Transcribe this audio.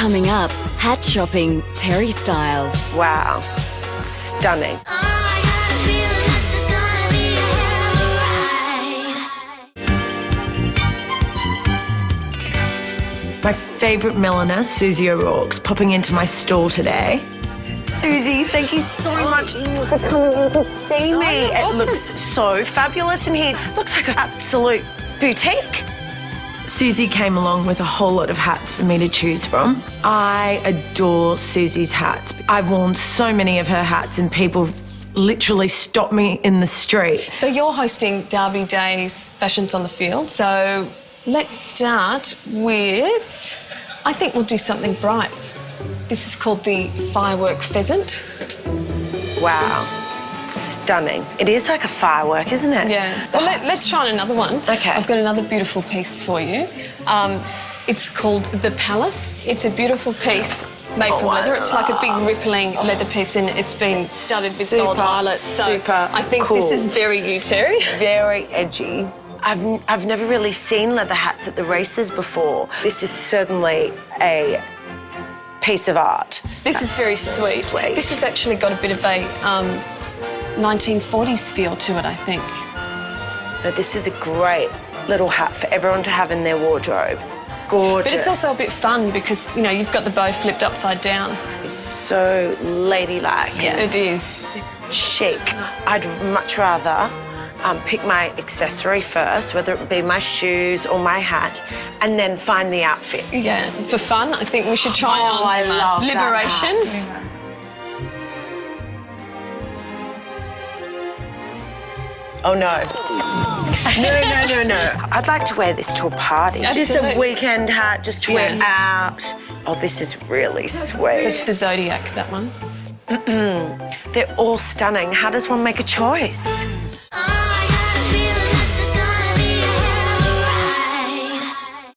Coming up, hat shopping, Terry style. Wow. Stunning. My favourite milliner, Suzy O'Rourke's, popping into my store today. Suzy, thank you so much for coming in to see me. It looks so fabulous in here. Looks like an absolute boutique. Suzy came along with a whole lot of hats for me to choose from. I adore Suzy's hats. I've worn so many of her hats, and people literally stop me in the street. So you're hosting Derby Days Fashions on the Field. So let's start with, I think we'll do something bright. This is called the firework pheasant. Wow. Stunning. It is like a firework, isn't it? Yeah. Well, let, us try on another one. Okay. I've got another beautiful piece for you. Um, it's called the Palace. It's a beautiful piece made from Oh, I leather. It's like a big rippling leather piece, and it's been studded with Super, gold eyelets. So super I think cool. this is very you, Terry. Very edgy. I've, I've never really seen leather hats at the races before. This is certainly a piece of art. This is very So sweet. sweet. This has actually got a bit of a um, 1940s feel to it, I think. No, this is a great little hat for everyone to have in their wardrobe. Gorgeous. But it's also a bit fun because, you know, you've got the bow flipped upside down. It's so ladylike. Yeah, It is. chic. I'd much rather um, pick my accessory first, whether it be my shoes or my hat, and then find the outfit. Yeah, for fun, I think we should try Oh, on I love Liberation. Oh no. no, no, no, no. I'd like to wear this to a party. Just a weekend hat, just to wear out. Oh, this is really sweet. It's the Zodiac, that one. They're all stunning. How does one make a choice?